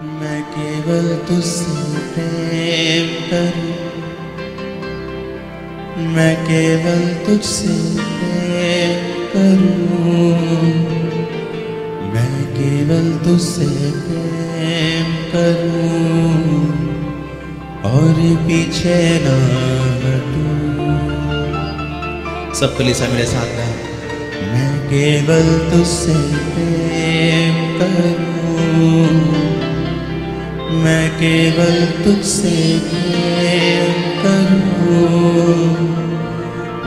मैं केवल तुझसे प्रेम करूँ। मैं केवल तुझसे प्रेम करूँ। मैं केवल तुझसे प्रेम करूँ। और पीछे ना हटूं। सब कलीसा मेरे साथ में मैं केवल तुझसे प्रेम करूँ। मैं केवल तुझसे प्रेम करूँ।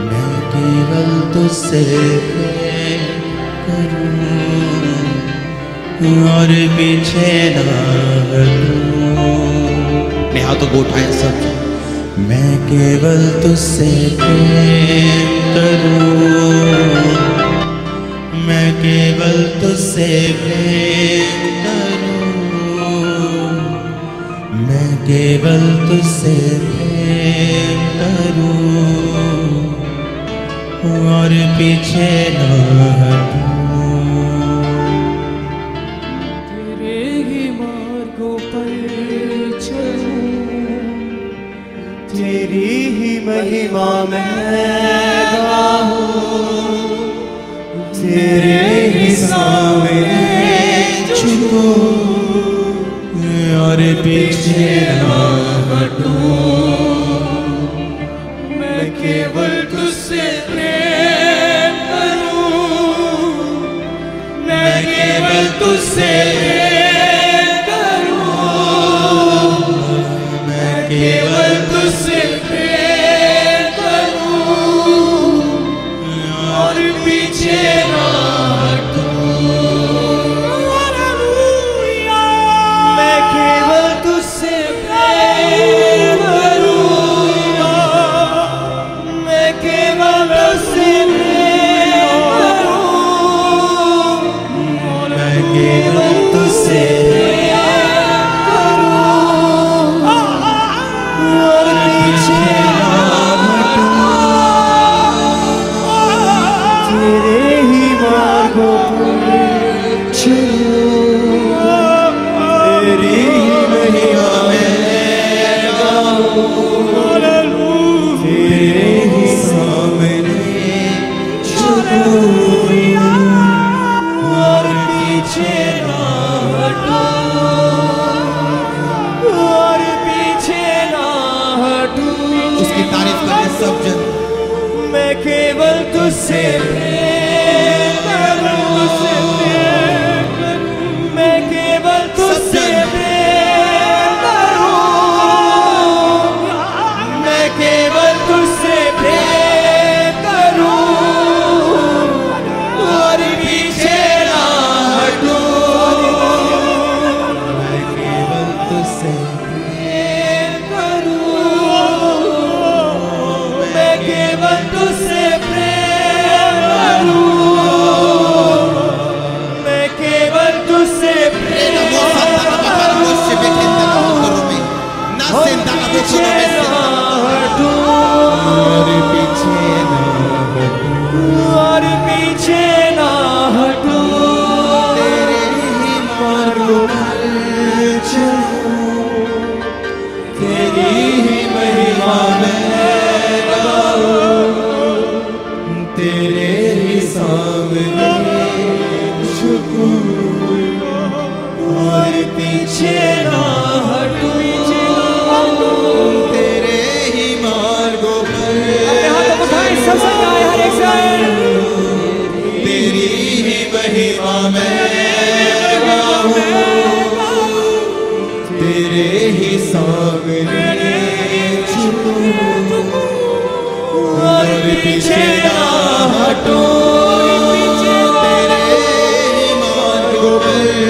मैं केवल तुझसे प्रेम करूँ। और पीछे ना हटूं। हाथों को उठाएँ सब। मैं केवल तुझसे प्रेम करूँ। मैं केवल तुझसे प्रेम करूँ। केवल तुझसे प्रेम करूँ और पीछे ना तेरे ही मार्गों पर चलूँ। तेरी ही महिमा में और पीछे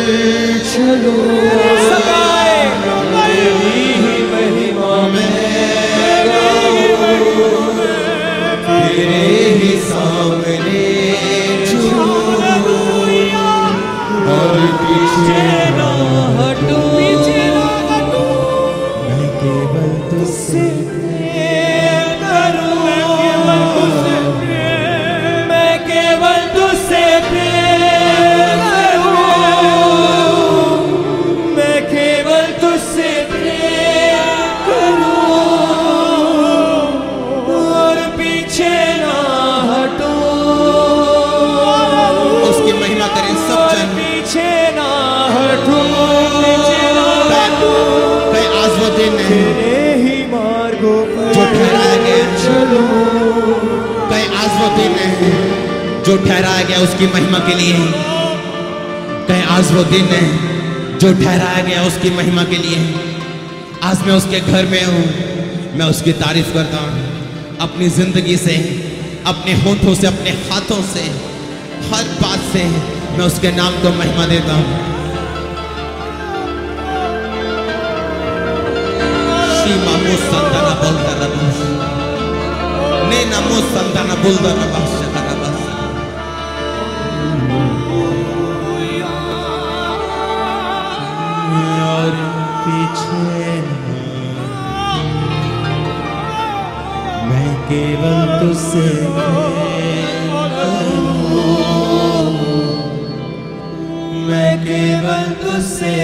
चलूँ। तेरी ही महिमा में गाऊं तेरे ही सामने झुकूं और पीछे ना हटूं। मैं केवल तुझसे जो ठहराया गया उसकी महिमा के लिए कहीं, आज वो दिन है जो ठहराया गया उसकी महिमा के लिए आज मैं उसके घर में हूँ, मैं उसकी तारीफ़ करता हूँ। अपनी ज़िंदगी से, अपने होठों से, अपने हाथों से, हर बात से मैं उसके नाम को महिमा देता हूँ। Shima Musandana Boldana Bush. Nena बोलता Boldana मैं केवल तुझसे प्रेम करूँ। मैं केवल तुझसे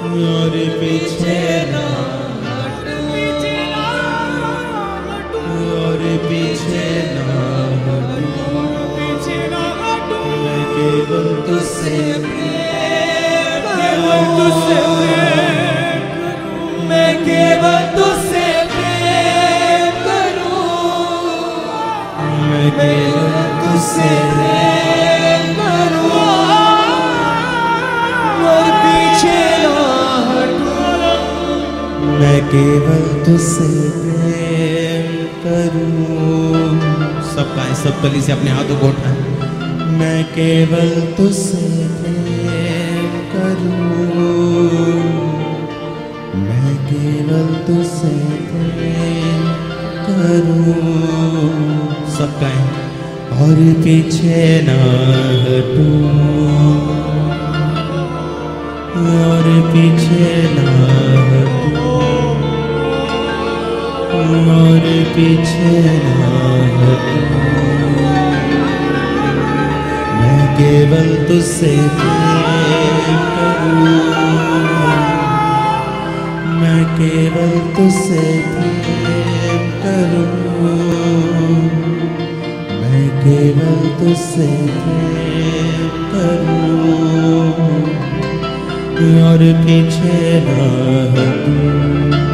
और पीछे ना और पीछे ना मैं केवल तुझसे केवल तुझसे मैं केवल तुझसे प्रेम करूँ। मैं केवल तुझसे केवल तुझसे प्रेम करूँ। सबका है सब गली से अपने हाथों को उठाएँ मैं केवल तुझसे प्रेम करूँ। मैं केवल तुझसे प्रेम करूँ। सबका है और पीछे ना हटूं। और पीछे ना हटूं। और पीछे ना मैं केवल तुझसे मैं केवल तुझसे करूँ। मैं केवल तुझसे करूँ। और पीछे ना हटूं।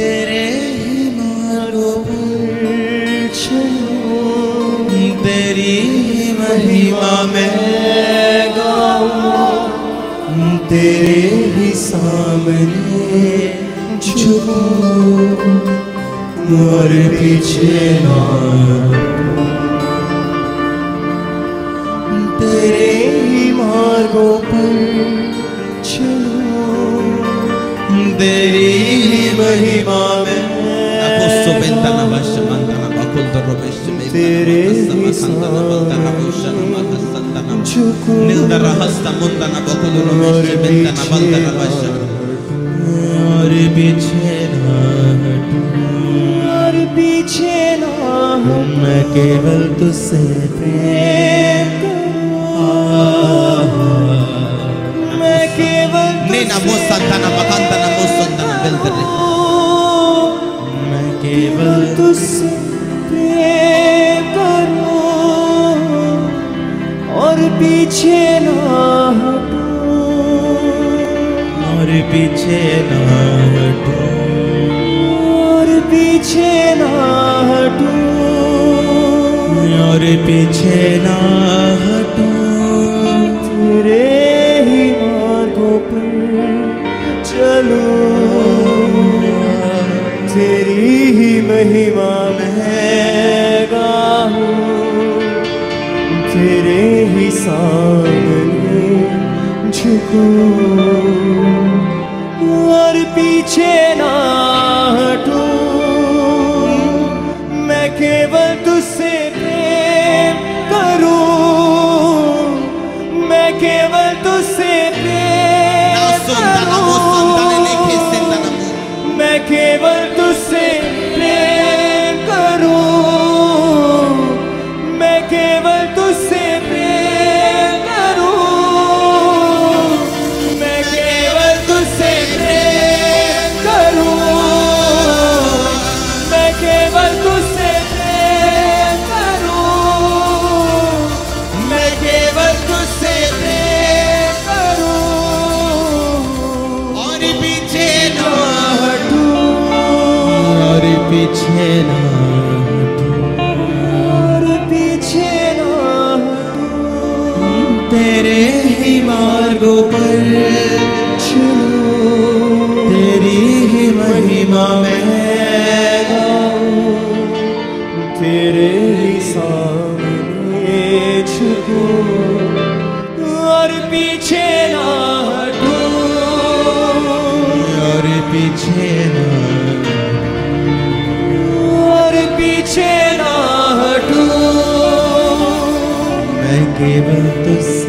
तेरे ही चलूँ तेरी महिमा में गाऊं, तेरे ही सामने और पीछे तेरे ही मार्गों पर चलूँ तेरी ही महिमा में। तेरे ही और पीछे ना और पीछे ना मैं केवल तुझसे प्रेम मैं केवल Nena Mosantana Bakantana Mosantana Beldere मैं केवल तुझसे प्रेम करूँ और पीछे ना हटूं और पीछे ना झुकूं और पीछे ना पीछे ना और पीछे ना तेरे ही मार्गों पर चलो तेरी ही महिमा में मैं केवल